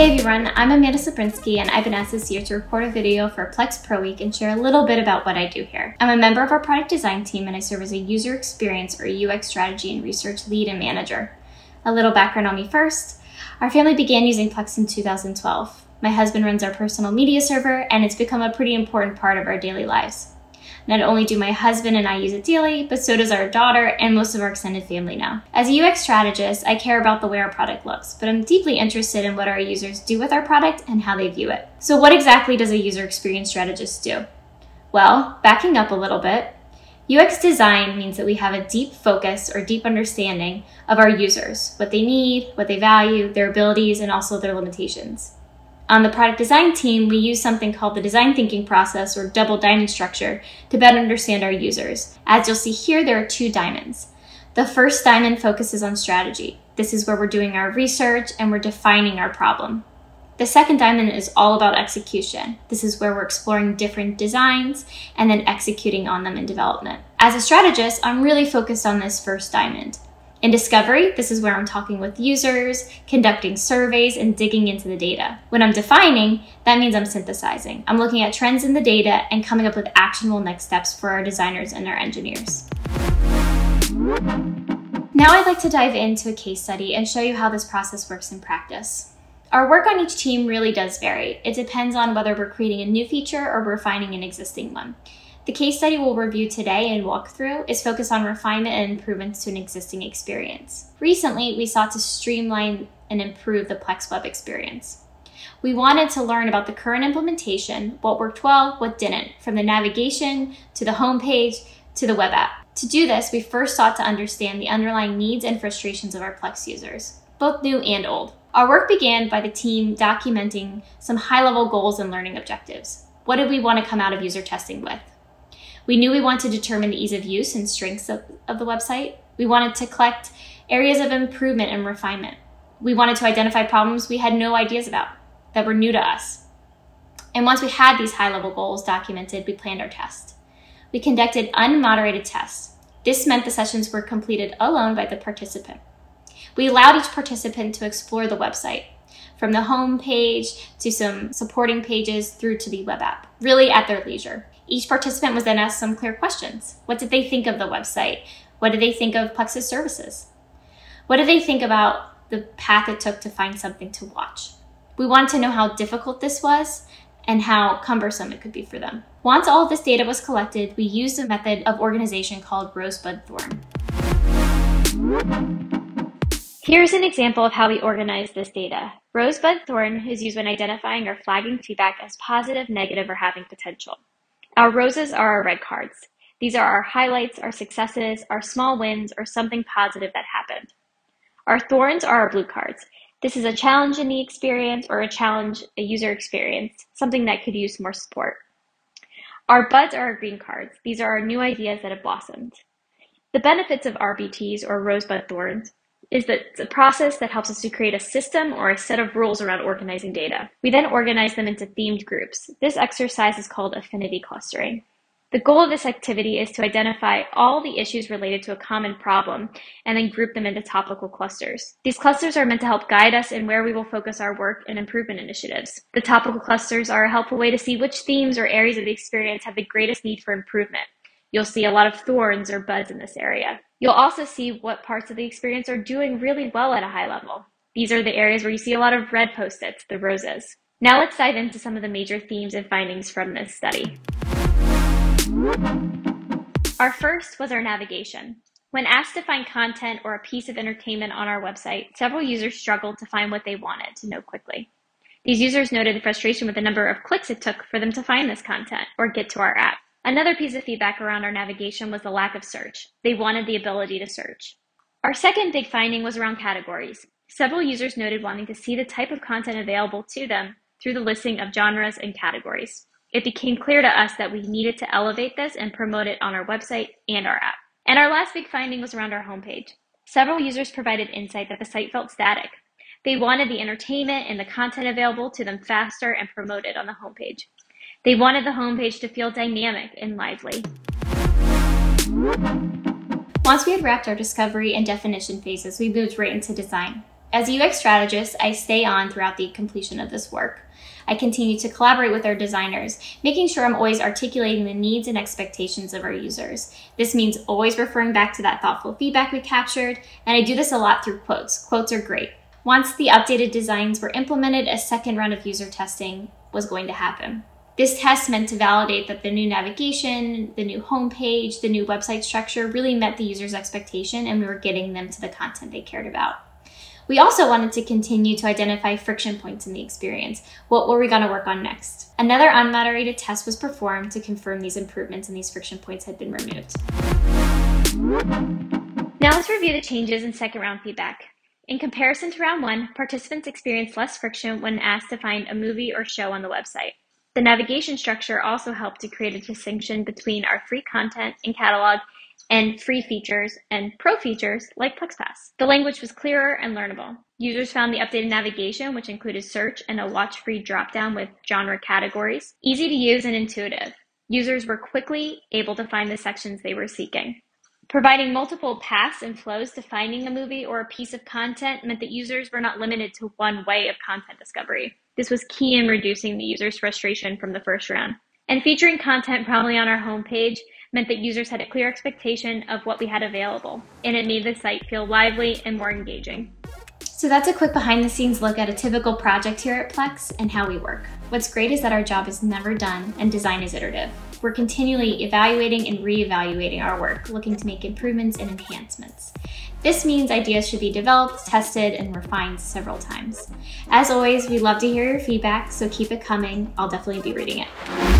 Hey everyone, I'm Amanda Sabrinsky and I've been asked this year to record a video for Plex Pro Week and share a little bit about what I do here. I'm a member of our product design team and I serve as a user experience or UX strategy and research lead and manager. A little background on me first. Our family began using Plex in 2012. My husband runs our personal media server and it's become a pretty important part of our daily lives. Not only do my husband and I use it daily, but so does our daughter and most of our extended family now. As a UX strategist, I care about the way our product looks, but I'm deeply interested in what our users do with our product and how they view it. So what exactly does a user experience strategist do? Well, backing up a little bit, UX design means that we have a deep focus or deep understanding of our users, what they need, what they value, their abilities, and also their limitations. On the product design team, we use something called the design thinking process or double diamond structure to better understand our users. As you'll see here, there are two diamonds. The first diamond focuses on strategy. This is where we're doing our research and we're defining our problem. The second diamond is all about execution. This is where we're exploring different designs and then executing on them in development. As a strategist, I'm really focused on this first diamond. In discovery, this is where I'm talking with users, conducting surveys, and digging into the data. When I'm defining, that means I'm synthesizing. I'm looking at trends in the data and coming up with actionable next steps for our designers and our engineers. Now I'd like to dive into a case study and show you how this process works in practice. Our work on each team really does vary. It depends on whether we're creating a new feature or refining an existing one. The case study we'll review today and walk through is focused on refinement and improvements to an existing experience. Recently, we sought to streamline and improve the Plex web experience. We wanted to learn about the current implementation, what worked well, what didn't, from the navigation to the homepage to the web app. To do this, we first sought to understand the underlying needs and frustrations of our Plex users, both new and old. Our work began by the team documenting some high level goals and learning objectives. What did we want to come out of user testing with? We knew we wanted to determine the ease of use and strengths of, of the website. We wanted to collect areas of improvement and refinement. We wanted to identify problems we had no ideas about that were new to us. And once we had these high level goals documented, we planned our test. We conducted unmoderated tests. This meant the sessions were completed alone by the participant. We allowed each participant to explore the website, from the home page to some supporting pages through to the web app, really at their leisure. Each participant was then asked some clear questions. What did they think of the website? What did they think of Plex's services? What did they think about the path it took to find something to watch? We wanted to know how difficult this was and how cumbersome it could be for them. Once all this data was collected, we used a method of organization called Rosebud Thorn. Here's an example of how we organize this data. Rosebud Thorn is used when identifying or flagging feedback as positive, negative, or having potential. Our roses are our red cards. These are our highlights, our successes, our small wins, or something positive that happened. Our thorns are our blue cards. This is a challenge in the experience or a challenge, a user experience, something that could use more support. Our buds are our green cards. These are our new ideas that have blossomed. The benefits of RBTs or rosebud thorns is that it's a process that helps us to create a system or a set of rules around organizing data. We then organize them into themed groups. This exercise is called affinity clustering. The goal of this activity is to identify all the issues related to a common problem and then group them into topical clusters. These clusters are meant to help guide us in where we will focus our work and improvement initiatives. The topical clusters are a helpful way to see which themes or areas of the experience have the greatest need for improvement. You'll see a lot of thorns or buds in this area. You'll also see what parts of the experience are doing really well at a high level. These are the areas where you see a lot of red post-its, the roses. Now let's dive into some of the major themes and findings from this study. Our first was our navigation. When asked to find content or a piece of entertainment on our website, several users struggled to find what they wanted to know quickly. These users noted the frustration with the number of clicks it took for them to find this content or get to our app. Another piece of feedback around our navigation was the lack of search. They wanted the ability to search. Our second big finding was around categories. Several users noted wanting to see the type of content available to them through the listing of genres and categories. It became clear to us that we needed to elevate this and promote it on our website and our app. And our last big finding was around our homepage. Several users provided insight that the site felt static. They wanted the entertainment and the content available to them faster and promoted on the homepage. They wanted the homepage to feel dynamic and lively. Once we had wrapped our discovery and definition phases, we moved right into design. As a UX strategist, I stay on throughout the completion of this work. I continue to collaborate with our designers, making sure I'm always articulating the needs and expectations of our users. This means always referring back to that thoughtful feedback we captured, and I do this a lot through quotes. Quotes are great. Once the updated designs were implemented, a second round of user testing was going to happen. This test meant to validate that the new navigation, the new homepage, the new website structure really met the user's expectation and we were getting them to the content they cared about. We also wanted to continue to identify friction points in the experience. What were we going to work on next? Another unmoderated test was performed to confirm these improvements and these friction points had been removed. Now let's review the changes in second round feedback. In comparison to round one, participants experienced less friction when asked to find a movie or show on the website. The navigation structure also helped to create a distinction between our free content and catalog and free features and pro features like PlexPass. The language was clearer and learnable. Users found the updated navigation, which included search and a watch free dropdown with genre categories, easy to use and intuitive. Users were quickly able to find the sections they were seeking. Providing multiple paths and flows to finding a movie or a piece of content meant that users were not limited to one way of content discovery. This was key in reducing the user's frustration from the first round. And featuring content prominently on our homepage meant that users had a clear expectation of what we had available, and it made the site feel lively and more engaging. So that's a quick behind the scenes look at a typical project here at Plex and how we work. What's great is that our job is never done and design is iterative. We're continually evaluating and re-evaluating our work, looking to make improvements and enhancements. This means ideas should be developed, tested, and refined several times. As always, we love to hear your feedback, so keep it coming. I'll definitely be reading it.